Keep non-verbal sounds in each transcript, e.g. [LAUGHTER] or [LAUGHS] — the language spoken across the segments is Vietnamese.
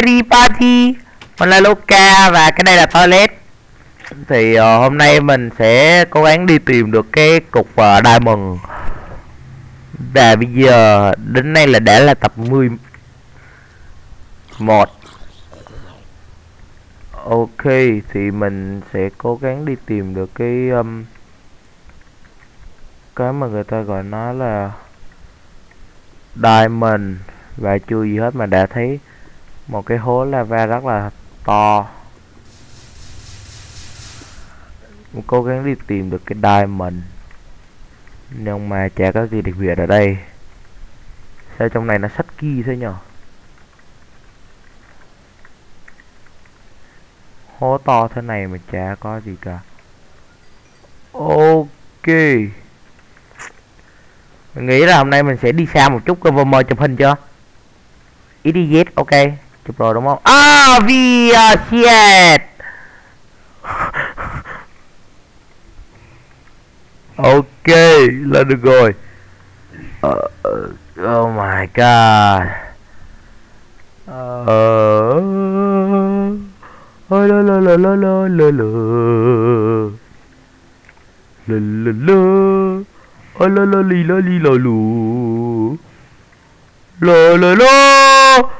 everybody. Mình là Luca và cái đây là toilet. Thì uh, hôm nay mình sẽ cố gắng đi tìm được cái cục uh, diamond. Và bây giờ đến nay là đã là tập 11 Ok thì mình sẽ cố gắng đi tìm được cái um, Cái mà người ta gọi nó là Diamond. Và chưa gì hết mà đã thấy một cái hố lava rất là to. Mình cố gắng đi tìm được cái diamond. Nhưng mà chả có gì đặc biệt ở đây. Sao trong này nó sắt kỳ thế nhở? Hố to thế này mà chả có gì cả. Ok. Mình nghĩ là hôm nay mình sẽ đi xa một chút cơ mơ chụp hình chưa? EDZ ok. que programamos. ¡Había shit! okay, let it go. Uh, uh, oh my god. Uh, oh la la la la la la la. La la la. Oh la la li la li la lo. La la la. la, la, la.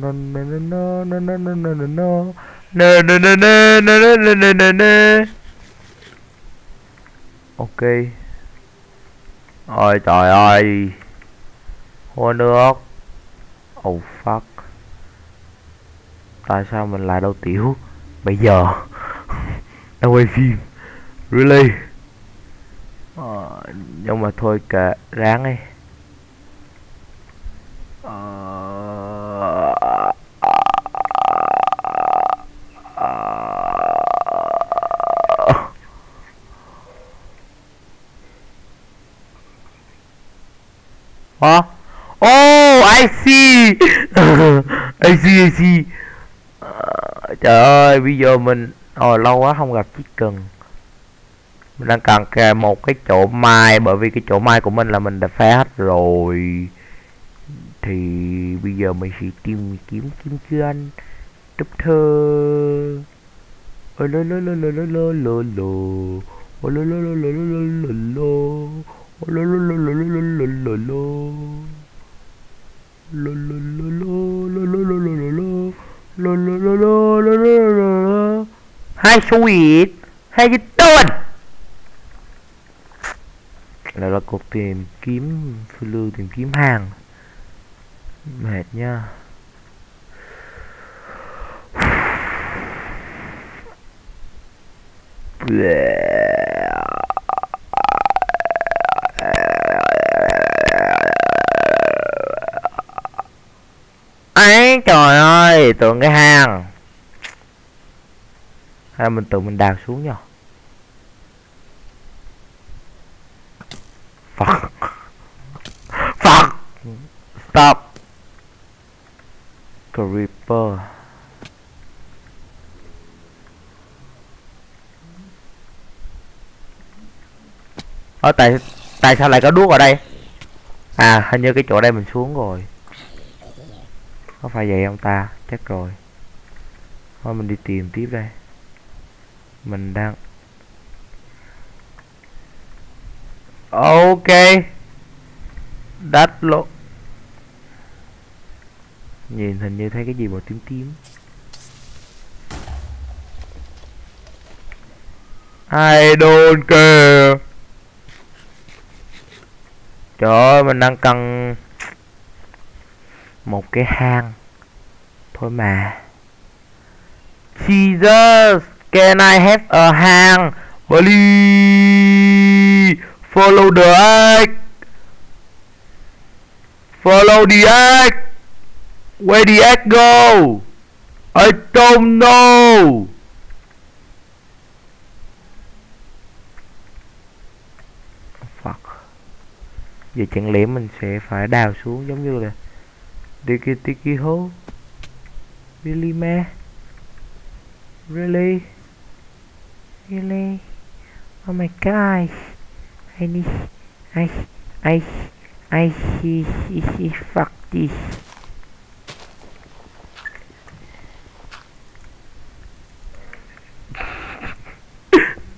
no no no no no no no no no no no no no no no no no no ok. Ôi trời ơi. Hô nước. Oh fuck. Tại sao mình lại đâu tiểu? Bây giờ. [LAUGHS] Đang quay phim? Really? Ờ, nhưng mà thôi kệ. Ráng đi. Huh? Oh, I see. I see, I see. Uh, trời ơi, bây giờ mình hồi lâu quá không gặp chiếc cần Mình đang cần một cái chỗ mai Bởi vì cái chỗ mai của mình là mình đã phá hết rồi Thì bây giờ mình sẽ tìm kiếm kim cương Trúc thơ Ôi lô lô lô lô lô lô lô lô Ôi lô lô lô lô lô lô lô lô Hi sweet How you doing Lại là cuộc tìm kiếm Phiêu lưu tìm kiếm hàng. Mệt nha. Bleh trời ơi, tưởng cái hang. Hay mình tự mình đào xuống nhờ fuck fuck stop. Creeper. Ở tại tại sao lại có đuốc ở đây? À hình như cái chỗ đây mình xuống rồi phải vậy ông ta, chắc rồi. Thôi, mình đi tìm tiếp đây. Mình đang ok. Đắt lộ nhìn hình như thấy cái gì màu tím tím. I don't care. Trời ơi, mình đang cần một cái hang thôi mà Jesus, can I have a hand? please, follow the egg follow the egg Where the egg go? I don't know. Fuck. Giờ chẳng lẽ mình sẽ phải đào xuống giống như là Tiki Tiki hole? Really man? Really? Really? Oh my gosh. I need I I I see see see fuck this.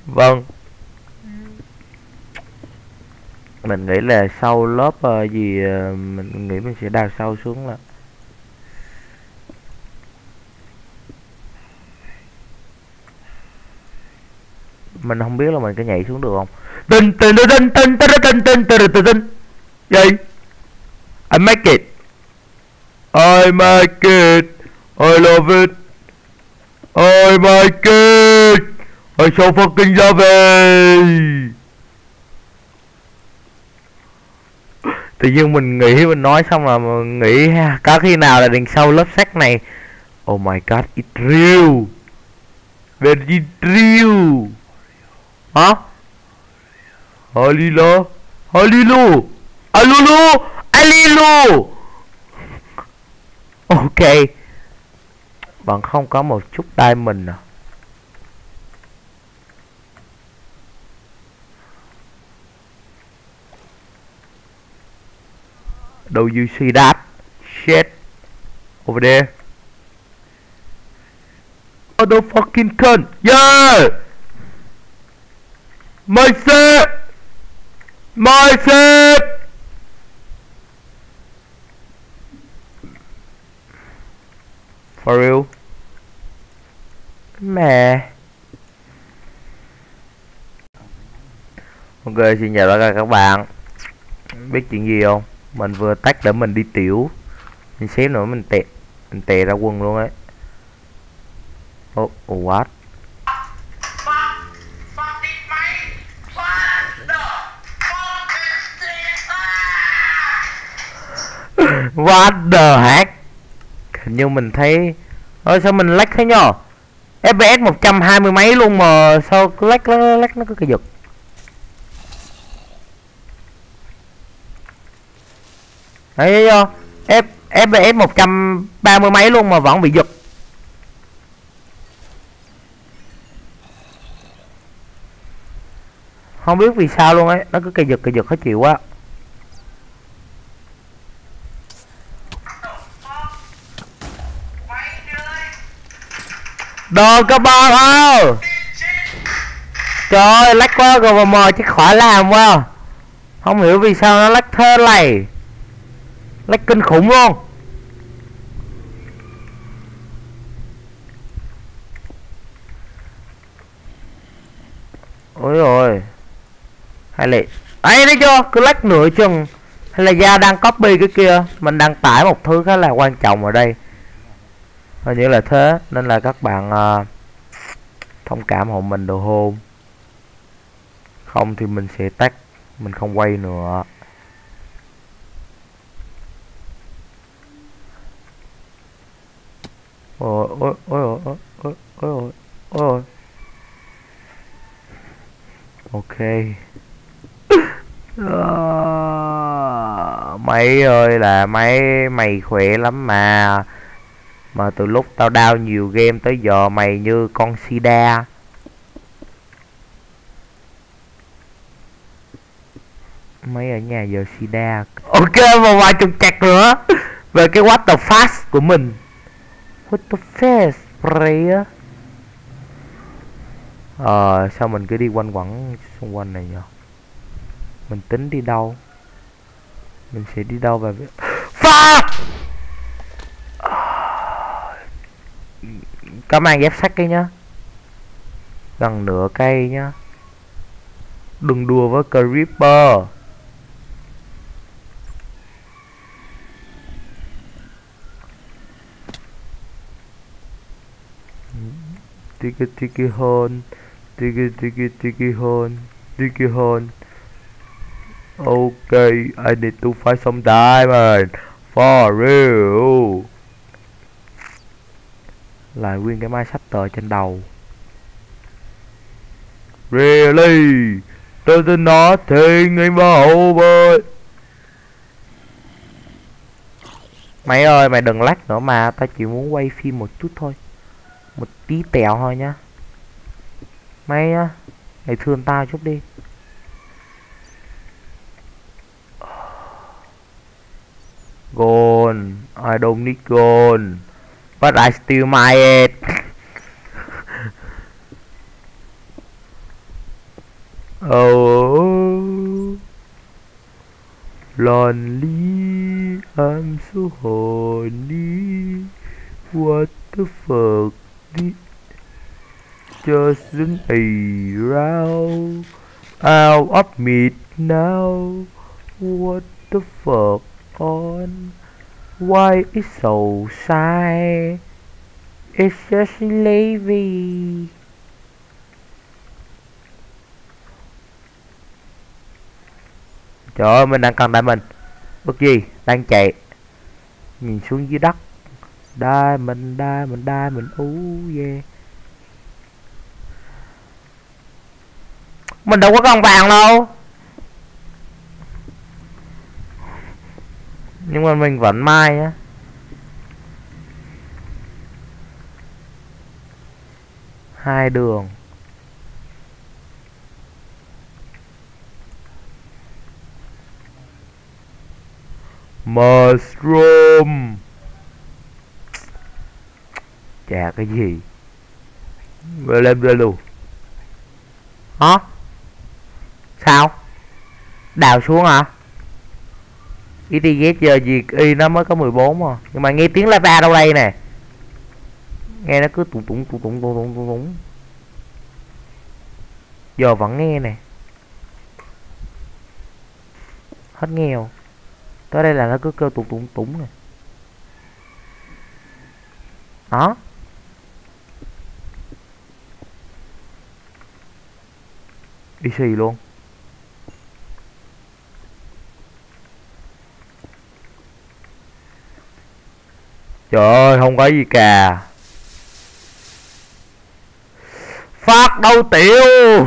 vâng mình nghĩ là sau lớp uh, gì uh, mình nghĩ mình sẽ đào sâu xuống là mình không biết là mình có nhảy xuống được không tin tin tin tin tin tin tin tin tin tin tin gì I make it I make it I love it I make it I so fucking love it tự nhiên mình nghĩ mình nói xong là mình nghĩ có khi nào là đằng sau lớp sách này oh my god it's real very real hả? Alilo alilo Alulu alilo? Ok. Bạn không có một chút diamond à? Do you see that? Shit. Over there. Motherfucking cunt. Yeah! My set My set For real? Mẹ. Ok xin chào tất cả các bạn. Biết chuyện gì không? Mình vừa tách để mình đi tiểu. Mình xếp nữa mình tè Mình tè ra quần luôn ấy. Oh, oh what? What the heck? Hình như mình thấy Ôi, sao mình lách thế nhờ? FPS 120 mấy luôn mà Sao cứ lách lách nó cứ cái giật. Đấy do FPS 130 mấy luôn mà vẫn bị giật. Không biết vì sao luôn ấy, Nó cứ cây giật cây giật, khó chịu quá. Đồ cơ bò không? Trời ơi lách quá rồi mò chứ khỏi làm quá. Không hiểu vì sao nó lách thế này Lách kinh khủng luôn. Ôi rồi Hay là ấy, thấy chưa? Cứ lách nửa chừng. Hay là da đang copy cái kia. Mình đang tải một thứ khá là quan trọng ở đây. Hình như là thế Nên là các bạn uh, Thông cảm hộ mình đồ hôn. Không thì mình sẽ tắt Mình không quay nữa. Ôi ôi ôi ôi ôi ôi ôi Ok. [LAUGHS] Ờ, uh, Mấy ơi là mấy mày khỏe lắm mà mà từ lúc tao đao nhiều game tới giờ mày như con sida. Mấy ở nhà giờ sida. Ok và vài chục chặt nữa. Về cái what the fast của mình. What the fast player ờ sao mình cứ đi quanh quẩn xung quanh này nhở mình tính đi đâu? Mình sẽ đi đâu và fuck! Có mang ghép sắt cái nhá. Gần nửa cây nhá. Đừng đùa với creeper. Tiki tiki hôn. Tiki tiki tiki hôn. Tiki hôn. Okay I need to find some diamond for real lại nguyên cái mai sách tờ trên đầu. Really? Does nothing over mày ơi, mày đừng lắc nữa mà, tao chỉ muốn quay phim một chút thôi. Một tí tẹo thôi nhá. Mày á, mày thương tao chút đi. [SIGHS] Gold I don't need gold but I still mine it [LAUGHS] oh lonely I'm so horny. What the fuck? Just an around out of meat now what the fuck on why it's so sad? it's just lazy. Trời ơi, mình đang cần đại mình. Bước gì? Đang chạy. Nhìn xuống dưới đất. Đai mình đai mình đai mình ú yeah. Mình đâu có cần vàng đâu. Nhưng mà mình vẫn mai á. Hai đường. Mushroom Chà, cái gì? Lên lên luôn Hả? Sao? Đào xuống hả? ETZ giờ gì, Y nó mới có 14 mà. Nhưng mà nghe tiếng lava đâu đây nè. Nghe nó cứ tụng tụng tụng tụng tụng tụng tụng Giờ vẫn nghe nè. Hết nghèo. Tới đây là nó cứ kêu tụng tụng tụng nè. Đó đi xì luôn. Trời ơi không có gì cả. Phát đâu tiểu?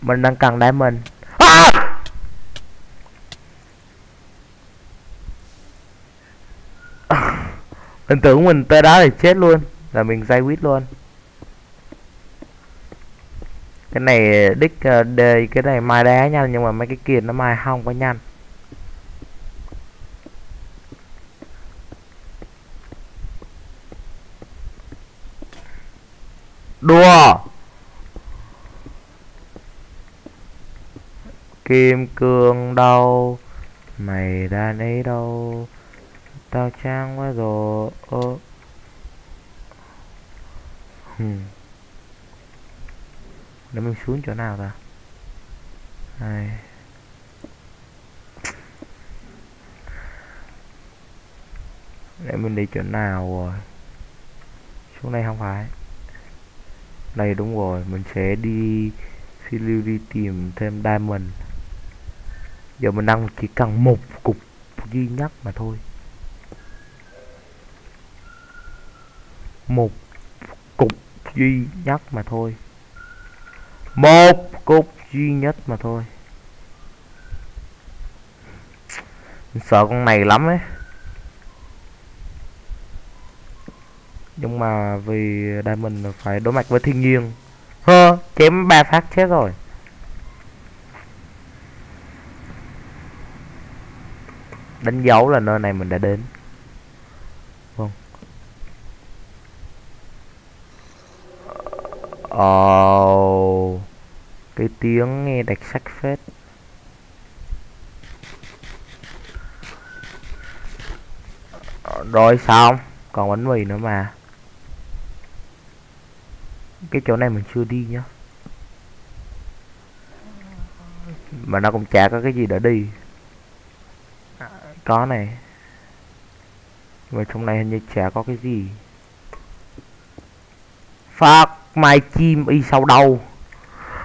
Mình đang cần đá mình à! Mình tưởng mình tới đó thì chết luôn, là mình dây quýt luôn. Cái này đích ờ, đề cái này mai đá nhanh nhưng mà mấy cái kia nó mai không quá nhanh. Đùa! Kim cương đâu? Mày ra lấy đâu? Tao trang quá rồi. Ơ hmm. để mình xuống chỗ nào ta? Này. Để mình đi chỗ nào rồi? Xuống đây không phải. Đây đúng rồi, mình sẽ đi phiêu lưu đi tìm thêm diamond. Giờ mình đang chỉ cần một cục duy nhất mà thôi. Một cục duy nhất mà thôi. Một cục duy nhất mà thôi. Mình sợ con này lắm ấy. Nhưng mà vì đây mình phải đối mặt với thiên nhiên. Hơ, chém ba phát chết rồi. Đánh dấu là nơi này mình đã đến. Ồ oh, cái tiếng nghe đạch sách phết. Ờ, rồi xong còn bánh mì nữa mà. Cái chỗ này mình chưa đi nhá. Mà nó cũng chả có cái gì để đi. Có này. Mà trong này hình như chả có cái gì. Fuck mai chim y sau đâu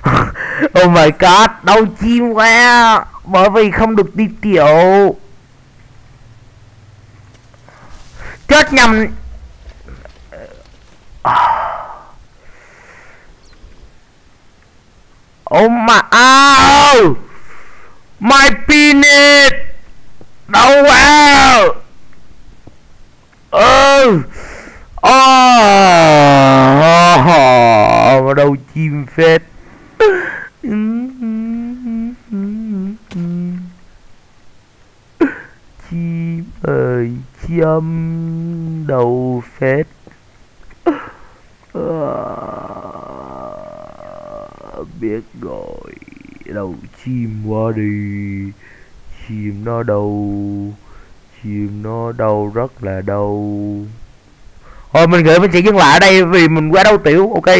[LAUGHS] oh my god, đau chim quá. Bởi vì không được đi tiểu. Chết nhầm. [SIGHS] Oh my oh my penis đau quá ừ oh, đâu chim phết chim ơi châm đầu phết. Ờ, biết rồi. Đầu chim qua đi. Chim nó đầu chim nó đau rất là đau. Thôi, mình gửi mình sẽ dừng lại ở đây vì mình quá đau tiểu. Ok.